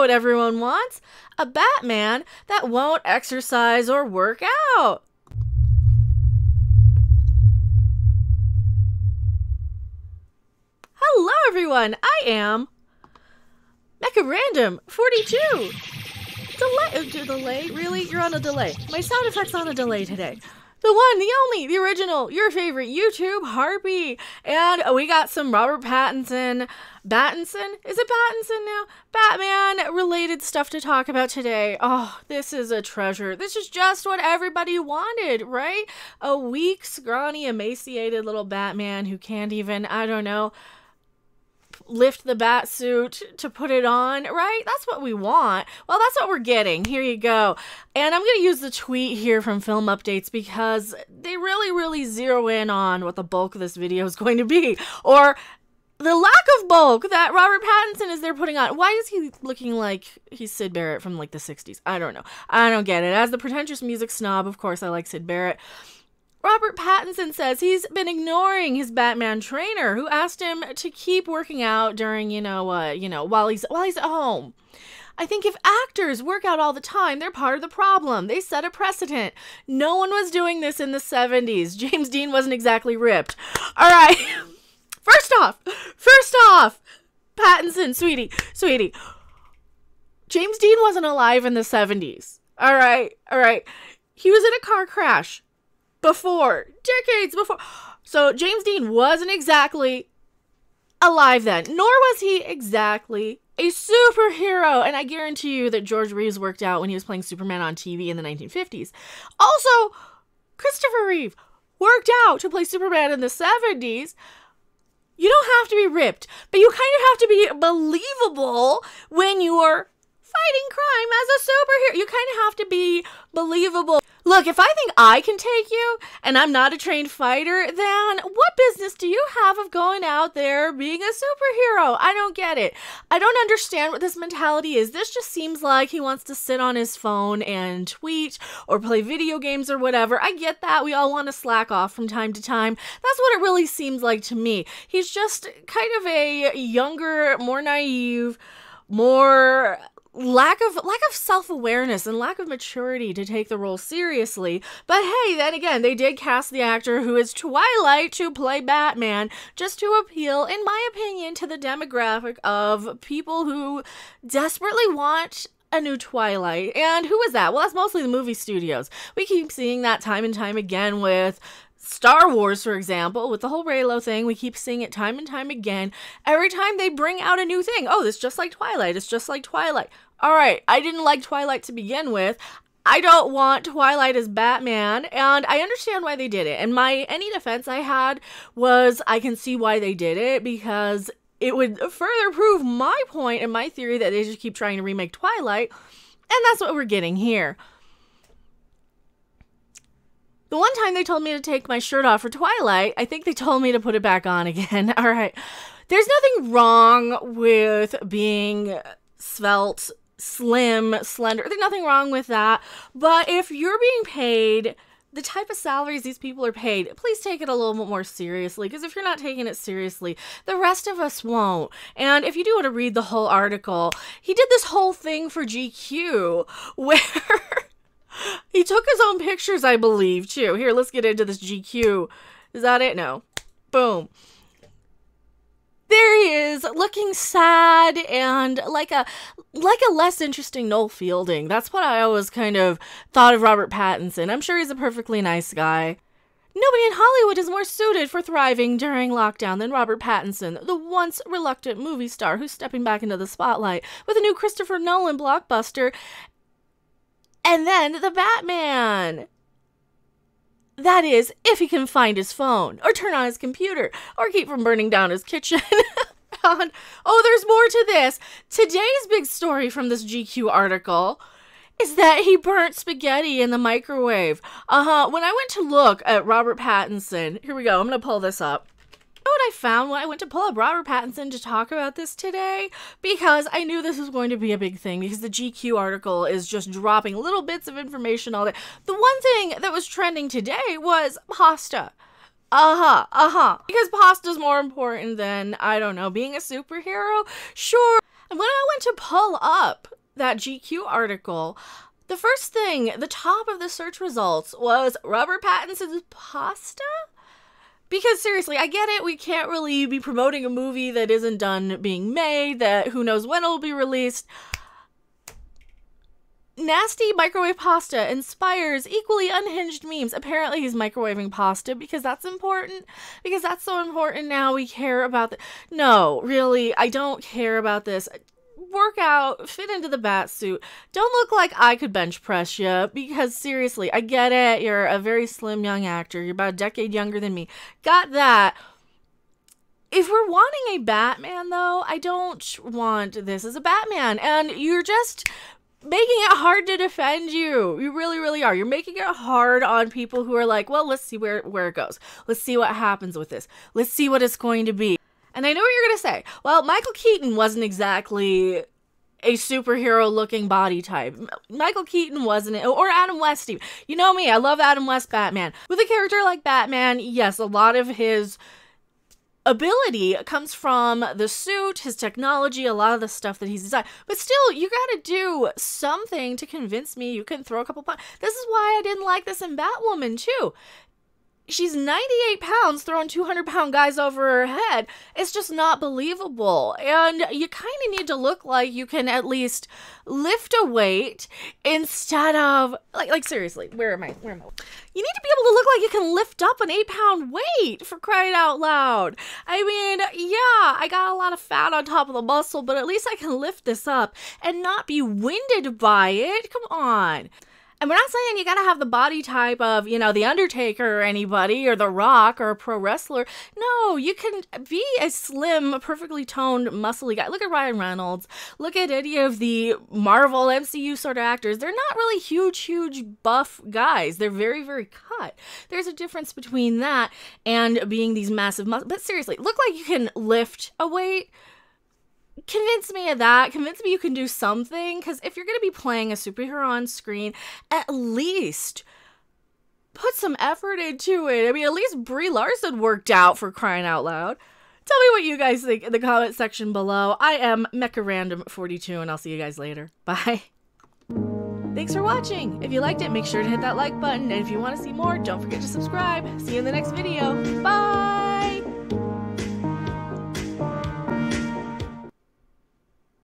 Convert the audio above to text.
know what everyone wants a Batman that won't exercise or work out. Hello, everyone. I am Mecha Random 42. Delay, uh, delay? Really? You're on a delay. My sound effect's on a delay today the one, the only, the original, your favorite YouTube Harpy. And we got some Robert Pattinson, Battinson? Is it Pattinson now? Batman related stuff to talk about today. Oh, this is a treasure. This is just what everybody wanted, right? A weak, scrawny, emaciated little Batman who can't even, I don't know, lift the bat suit to put it on, right? That's what we want. Well, that's what we're getting. Here you go. And I'm going to use the tweet here from Film Updates because they really, really zero in on what the bulk of this video is going to be. Or the lack of bulk that Robert Pattinson is there putting on. Why is he looking like he's Syd Barrett from like the 60s? I don't know. I don't get it. As the pretentious music snob, of course, I like Syd Barrett. Robert Pattinson says he's been ignoring his Batman trainer who asked him to keep working out during, you know, uh, you know, while he's while he's at home. I think if actors work out all the time, they're part of the problem. They set a precedent. No one was doing this in the 70s. James Dean wasn't exactly ripped. All right. First off, first off, Pattinson, sweetie, sweetie. James Dean wasn't alive in the 70s. All right. All right. He was in a car crash before, decades before. So James Dean wasn't exactly alive then, nor was he exactly a superhero. And I guarantee you that George Reeves worked out when he was playing Superman on TV in the 1950s. Also, Christopher Reeve worked out to play Superman in the 70s. You don't have to be ripped, but you kind of have to be believable when you're fighting crime as a superhero. You kind of have to be believable. Look, if I think I can take you and I'm not a trained fighter, then what business do you have of going out there being a superhero? I don't get it. I don't understand what this mentality is. This just seems like he wants to sit on his phone and tweet or play video games or whatever. I get that. We all want to slack off from time to time. That's what it really seems like to me. He's just kind of a younger, more naive, more lack of lack of self-awareness and lack of maturity to take the role seriously. But hey, then again, they did cast the actor who is Twilight to play Batman just to appeal in my opinion to the demographic of people who desperately want a new Twilight. And who is that? Well, that's mostly the movie studios. We keep seeing that time and time again with Star Wars, for example, with the whole Reylo thing, we keep seeing it time and time again. Every time they bring out a new thing, oh, it's just like Twilight. It's just like Twilight. All right, I didn't like Twilight to begin with. I don't want Twilight as Batman, and I understand why they did it. And my any defense I had was I can see why they did it because it would further prove my point and my theory that they just keep trying to remake Twilight, and that's what we're getting here. The one time they told me to take my shirt off for Twilight, I think they told me to put it back on again. All right. There's nothing wrong with being svelte, slim, slender. There's nothing wrong with that. But if you're being paid the type of salaries these people are paid, please take it a little bit more seriously. Because if you're not taking it seriously, the rest of us won't. And if you do want to read the whole article, he did this whole thing for GQ where he took his own pictures, I believe, too. Here, let's get into this GQ. Is that it? No. Boom. There he is, looking sad and like a like a less interesting Noel Fielding. That's what I always kind of thought of Robert Pattinson. I'm sure he's a perfectly nice guy. Nobody in Hollywood is more suited for thriving during lockdown than Robert Pattinson, the once reluctant movie star who's stepping back into the spotlight with a new Christopher Nolan blockbuster and then the Batman. That is, if he can find his phone, or turn on his computer, or keep from burning down his kitchen. oh, there's more to this. Today's big story from this GQ article is that he burnt spaghetti in the microwave. Uh huh. When I went to look at Robert Pattinson, here we go, I'm gonna pull this up what I found when I went to pull up Robert Pattinson to talk about this today? Because I knew this was going to be a big thing because the GQ article is just dropping little bits of information all day. The one thing that was trending today was pasta. Uh huh, uh huh. Because pasta's more important than, I don't know, being a superhero? Sure. And when I went to pull up that GQ article, the first thing, the top of the search results was Robert Pattinson's pasta. Because seriously, I get it. We can't really be promoting a movie that isn't done being made, that who knows when it'll be released. Nasty microwave pasta inspires equally unhinged memes. Apparently, he's microwaving pasta because that's important. Because that's so important now. We care about the. No, really, I don't care about this. Work out, fit into the bat suit. Don't look like I could bench press you because seriously, I get it. You're a very slim young actor. You're about a decade younger than me. Got that if we're wanting a Batman, though, I don't want this as a Batman. And you're just making it hard to defend you. You really, really are. You're making it hard on people who are like, well, let's see where, where it goes. Let's see what happens with this. Let's see what it's going to be. And I know what you're going to say. Well, Michael Keaton wasn't exactly a superhero looking body type. Michael Keaton wasn't it, or Adam West. Steve. You know me, I love Adam West Batman. With a character like Batman, yes, a lot of his ability comes from the suit, his technology, a lot of the stuff that he's designed. But still, you gotta do something to convince me you can throw a couple punches. This is why I didn't like this in Batwoman, too she's 98 pounds throwing 200 pound guys over her head. It's just not believable. And you kind of need to look like you can at least lift a weight instead of like like seriously, where am I? Where am I? You need to be able to look like you can lift up an eight pound weight for crying out loud. I mean, yeah, I got a lot of fat on top of the muscle, but at least I can lift this up and not be winded by it. Come on. And we're not saying you gotta have the body type of, you know, The Undertaker or anybody or The Rock or a pro wrestler. No, you can be a slim, perfectly toned, muscly guy. Look at Ryan Reynolds. Look at any of the Marvel MCU sort of actors. They're not really huge, huge buff guys. They're very, very cut. There's a difference between that and being these massive muscles. But seriously, look like you can lift a weight convince me of that. Convince me you can do something. Because if you're going to be playing a superhero on screen, at least put some effort into it. I mean, at least Brie Larson worked out for crying out loud. Tell me what you guys think in the comment section below. I am Mecha Random 42 and I'll see you guys later. Bye. Thanks for watching. If you liked it, make sure to hit that like button. And if you want to see more, don't forget to subscribe. See you in the next video. Bye.